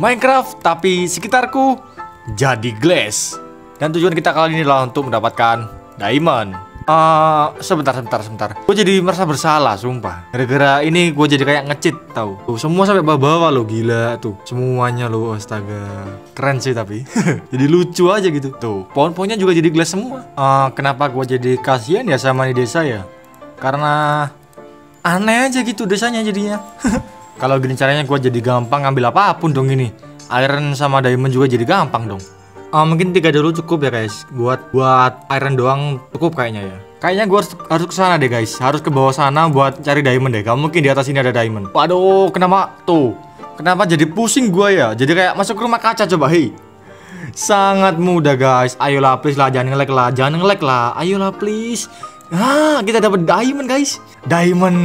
Minecraft tapi sekitarku jadi glass. Dan tujuan kita kali ini adalah untuk mendapatkan diamond. Uh, sebentar, sebentar, sebentar. Gue jadi merasa bersalah, sumpah. Gara-gara ini gue jadi kayak ngecit, tahu. Tuh, semua sampai bawah-bawah lo, gila tuh. Semuanya lo, astaga. Keren sih tapi. jadi lucu aja gitu. Tuh, pohon-pohonnya juga jadi glass semua. Uh, kenapa gue jadi kasihan ya sama di desa ya? Karena aneh aja gitu desanya jadinya. Kalau gini caranya gue jadi gampang ngambil apa pun dong ini. Iron sama diamond juga jadi gampang dong. Uh, mungkin tiga dulu cukup ya guys. Buat buat iron doang cukup kayaknya ya. Kayaknya gue harus harus ke sana deh guys. Harus ke bawah sana buat cari diamond deh. Gak mungkin di atas ini ada diamond. Waduh, kenapa tuh? Kenapa jadi pusing gue ya? Jadi kayak masuk ke rumah kaca coba, hei. Sangat mudah guys. Ayolah please lah, jangan ngelek lah, jangan ngelek lah. Ayolah please. Ah, kita dapat diamond guys. Diamond.